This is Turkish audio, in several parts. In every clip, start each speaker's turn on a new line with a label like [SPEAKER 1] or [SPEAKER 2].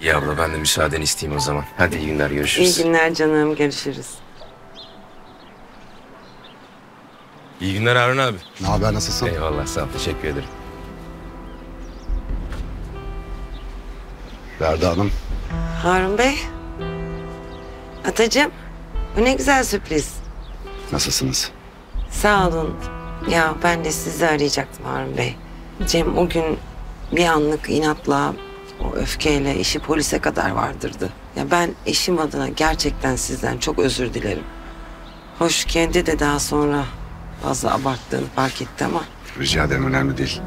[SPEAKER 1] İyi abla ben de müsaadeni isteyeyim o zaman. Hadi iyi günler görüşürüz.
[SPEAKER 2] İyi günler canım. Görüşürüz.
[SPEAKER 1] İyi günler Harun abi.
[SPEAKER 3] Ne haber nasılsın?
[SPEAKER 1] Eyvallah sağ ol teşekkür ederim.
[SPEAKER 3] Verda Hanım.
[SPEAKER 2] Harun Bey. Atacığım. Bu ne güzel sürpriz.
[SPEAKER 3] Nasılsınız?
[SPEAKER 2] Sağ olun. Ya ben de sizi arayacaktım Harun Bey. Cem o gün bir anlık inatla, o öfkeyle işi polise kadar vardırdı. Ya ben eşim adına gerçekten sizden çok özür dilerim. Hoş kendi de daha sonra fazla abarttığını fark etti ama
[SPEAKER 3] Rica ederim önemli değil.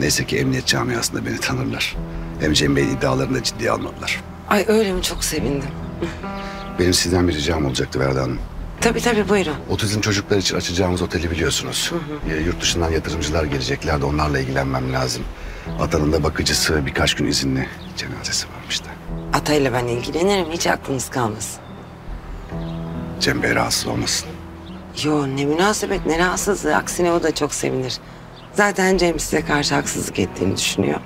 [SPEAKER 3] Neyse ki emniyet camiasında beni tanırlar. Hem Cem Bey iddialarını da ciddiye almadılar.
[SPEAKER 2] ay öyle mi çok sevindim.
[SPEAKER 3] Benim sizden bir ricam olacaktı Verda Hanım.
[SPEAKER 2] Tabii tabii buyurun.
[SPEAKER 3] Otizm çocuklar için açacağımız oteli biliyorsunuz. Ee, Yurt dışından yatırımcılar geleceklerdi. Onlarla ilgilenmem lazım. Atanın da bakıcısı birkaç gün izinli cenazesi varmış da.
[SPEAKER 2] Atayla ben ilgilenirim hiç aklınız kalmasın.
[SPEAKER 3] Cem Bey rahatsız olmasın.
[SPEAKER 2] Yo ne münasebet ne rahatsızlığı. Aksine o da çok sevinir. Zaten Cem size karşı haksızlık ettiğini düşünüyor.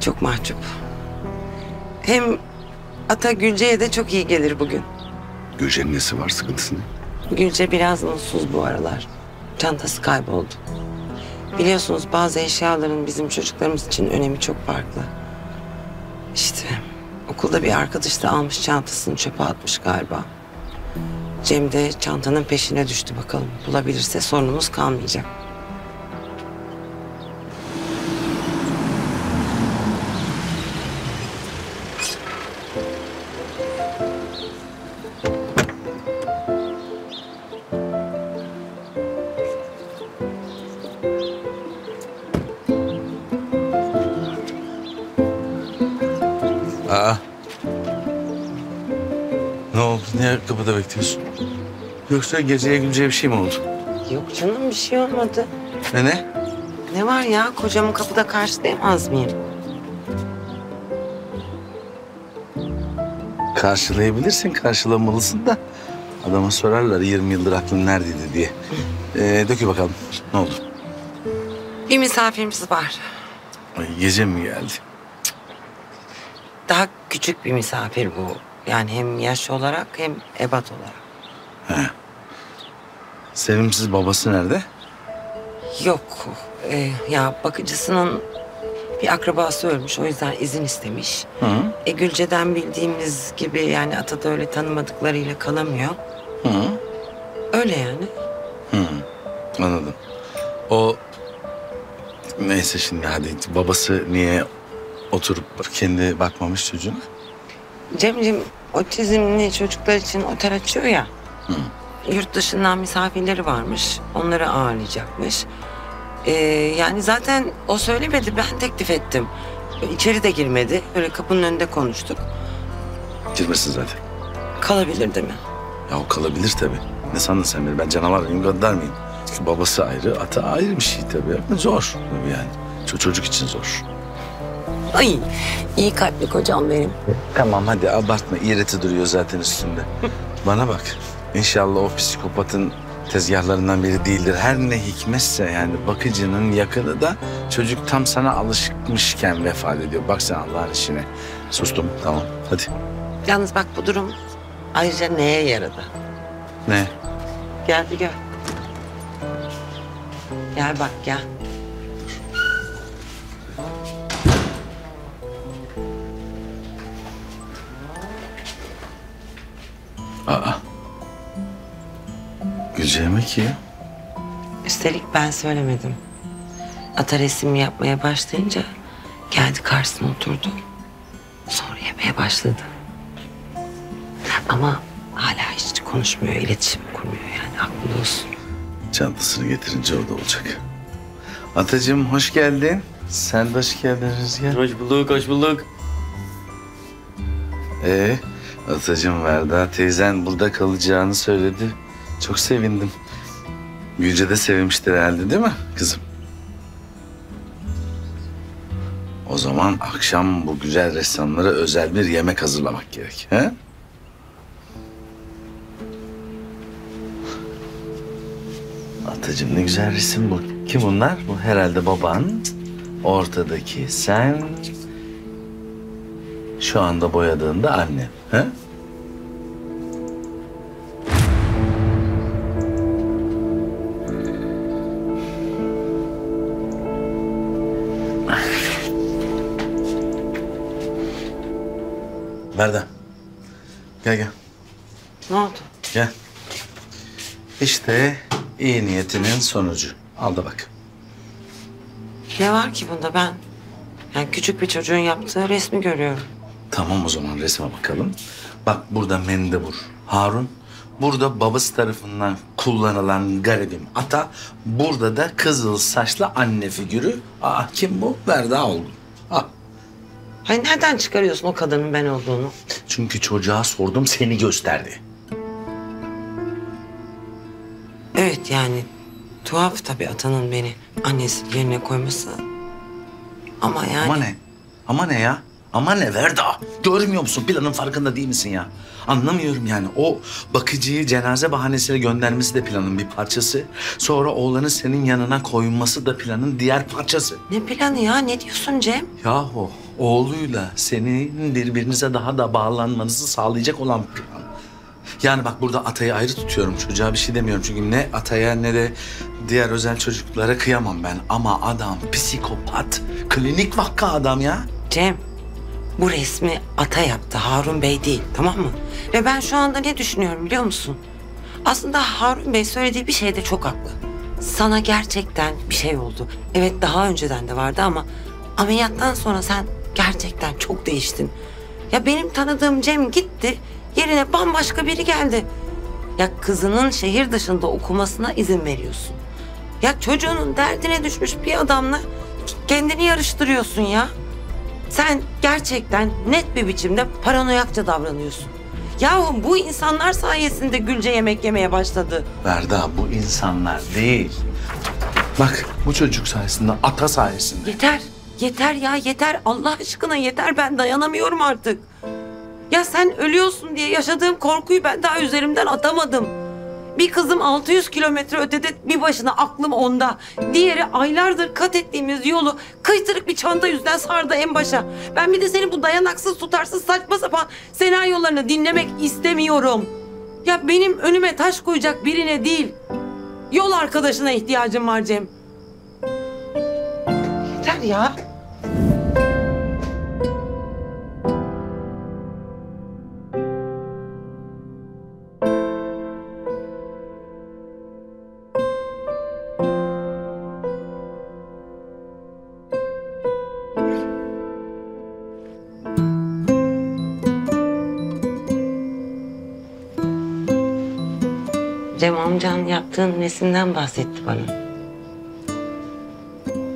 [SPEAKER 2] Çok mahcup. Hem Ata Gülce'ye de çok iyi gelir bugün.
[SPEAKER 3] Gülce'nin nesi var sıkıntısı ne?
[SPEAKER 2] Gülce biraz mutsuz bu aralar. Çantası kayboldu. Biliyorsunuz bazı eşyaların bizim çocuklarımız için önemi çok farklı. İşte okulda bir arkadaş da almış çantasını çöpe atmış galiba. Cem de çantanın peşine düştü bakalım. Bulabilirse sorunumuz kalmayacak.
[SPEAKER 4] Kapıda bekliyorsun? Yoksa geceye güleceği bir şey mi oldu?
[SPEAKER 2] Yok canım bir şey olmadı.
[SPEAKER 4] Ne ne?
[SPEAKER 2] Ne var ya kocamın kapıda karşılayamaz mıyım?
[SPEAKER 4] Karşılayabilirsin, karşılamalısın da. Adama sorarlar 20 yıldır aklın neredeydi diye. Ee, dökü bakalım. Ne oldu?
[SPEAKER 2] Bir misafirimiz var.
[SPEAKER 4] Ay, gece mi geldi?
[SPEAKER 2] Daha küçük bir misafir bu. Yani hem yaş olarak hem ebat olarak.
[SPEAKER 4] Sevimsiz babası nerede?
[SPEAKER 2] Yok. e, ya bakıcısının bir akrabası ölmüş. O yüzden izin istemiş.
[SPEAKER 4] Hı hı.
[SPEAKER 2] E, Gülce'den bildiğimiz gibi yani atada öyle tanımadıklarıyla kalamıyor.
[SPEAKER 4] Hı hı.
[SPEAKER 2] Öyle yani.
[SPEAKER 4] Hı. Anladım. O neyse şimdi hadi babası niye oturup kendi bakmamış çocuğuna?
[SPEAKER 2] Cemciğim otizmli çocuklar için otel açıyor ya. Yurt dışından misafirleri varmış. Onları ağırlayacakmış. Ee, yani zaten o söylemedi ben teklif ettim. İçeri de girmedi. Öyle kapının önünde konuştuk.
[SPEAKER 4] Girmesin zaten.
[SPEAKER 2] Kalabilir değil mi?
[SPEAKER 4] Ya o kalabilir tabii. Ne sandın sen beni? Ben canavar mıyım, gaddar mıyım? Çünkü babası ayrı, ata ayrı bir şey tabii. Zor tabii yani. Ço- çocuk için zor.
[SPEAKER 2] Ay iyi kalpli kocam benim.
[SPEAKER 4] Tamam hadi abartma. İğreti duruyor zaten üstünde. Bana bak. İnşallah o psikopatın tezgahlarından biri değildir. Her ne hikmetse yani bakıcının yakını da çocuk tam sana alışmışken vefat ediyor. Bak sen Allah'ın işine. Sustum tamam hadi.
[SPEAKER 2] Yalnız bak bu durum ayrıca neye yaradı?
[SPEAKER 4] Ne?
[SPEAKER 2] Gel bir gel. Gel bak gel.
[SPEAKER 4] Aa. Gülce ki ya.
[SPEAKER 2] Üstelik ben söylemedim. Ata resim yapmaya başlayınca geldi karşısına oturdu. Sonra yemeye başladı. Ama hala hiç konuşmuyor, iletişim kurmuyor yani aklında olsun.
[SPEAKER 4] Çantasını getirince o da olacak. Atacığım hoş geldin. Sen de hoş geldin Rüzgar.
[SPEAKER 5] Hoş bulduk, hoş bulduk.
[SPEAKER 4] Ee, Atacığım Verda teyzen burada kalacağını söyledi. Çok sevindim. Gülce de sevmiştir herhalde değil mi kızım? O zaman akşam bu güzel ressamlara özel bir yemek hazırlamak gerek. He? Atacığım ne güzel resim bu. Kim bunlar? Bu herhalde baban. Ortadaki sen. Şu anda boyadığında annem. He? Merdan. Gel gel.
[SPEAKER 2] Ne oldu?
[SPEAKER 4] Gel. İşte iyi niyetinin sonucu. Al da bak.
[SPEAKER 2] Ne var ki bunda ben? Yani küçük bir çocuğun yaptığı resmi görüyorum.
[SPEAKER 4] Tamam o zaman resme bakalım. Bak burada mendebur Harun. Burada babası tarafından kullanılan garibim ata. Burada da kızıl saçlı anne figürü. Aa kim bu? Verda oldu. Ah.
[SPEAKER 2] Hayır nereden çıkarıyorsun o kadının ben olduğunu?
[SPEAKER 4] Çünkü çocuğa sordum seni gösterdi.
[SPEAKER 2] Evet yani tuhaf tabii atanın beni annesi yerine koyması. Ama yani...
[SPEAKER 4] Ama ne? Ama ne ya? Ama ne Verda? Görmüyor musun? Planın farkında değil misin ya? Anlamıyorum yani. O bakıcıyı cenaze bahanesiyle göndermesi de planın bir parçası. Sonra oğlanı senin yanına koyması da planın diğer parçası.
[SPEAKER 2] Ne planı ya? Ne diyorsun Cem?
[SPEAKER 4] Yahu oğluyla senin birbirinize daha da bağlanmanızı sağlayacak olan plan. Yani bak burada Atay'ı ayrı tutuyorum. Çocuğa bir şey demiyorum. Çünkü ne Atay'a ne de diğer özel çocuklara kıyamam ben. Ama adam psikopat. Klinik vakka adam ya.
[SPEAKER 2] Cem, bu resmi ata yaptı, Harun Bey değil, tamam mı? Ve ben şu anda ne düşünüyorum biliyor musun? Aslında Harun Bey söylediği bir şeyde çok haklı. Sana gerçekten bir şey oldu. Evet daha önceden de vardı ama ameliyattan sonra sen gerçekten çok değiştin. Ya benim tanıdığım Cem gitti, yerine bambaşka biri geldi. Ya kızının şehir dışında okumasına izin veriyorsun. Ya çocuğunun derdine düşmüş bir adamla kendini yarıştırıyorsun ya. Sen gerçekten net bir biçimde paranoyakça davranıyorsun. Yahu bu insanlar sayesinde Gülce yemek yemeye başladı.
[SPEAKER 4] Verda bu insanlar değil. Bak bu çocuk sayesinde, ata sayesinde.
[SPEAKER 2] Yeter, yeter ya yeter. Allah aşkına yeter ben dayanamıyorum artık. Ya sen ölüyorsun diye yaşadığım korkuyu ben daha üzerimden atamadım. Bir kızım 600 kilometre ötede bir başına aklım onda. Diğeri aylardır kat ettiğimiz yolu kıytırık bir çanta yüzünden sardı en başa. Ben bir de senin bu dayanaksız tutarsız saçma sapan senaryolarını dinlemek istemiyorum. Ya benim önüme taş koyacak birine değil. Yol arkadaşına ihtiyacım var Cem. Yeter ya. Cem amcan yaptığın resimden bahsetti bana.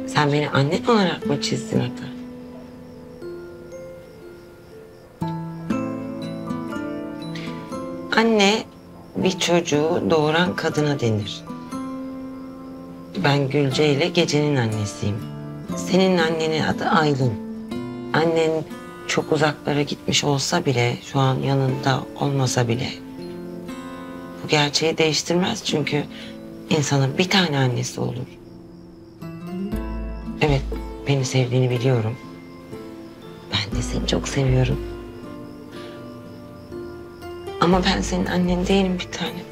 [SPEAKER 2] Sen beni annen olarak mı çizdin Ata? Anne bir çocuğu doğuran kadına denir. Ben Gülce ile gecenin annesiyim. Senin annenin adı Aylin. Annen çok uzaklara gitmiş olsa bile, şu an yanında olmasa bile gerçeği değiştirmez çünkü insanın bir tane annesi olur. Evet, beni sevdiğini biliyorum. Ben de seni çok seviyorum. Ama ben senin annen değilim bir tanem.